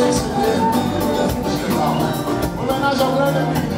vocês. Homenagem ao grande amigo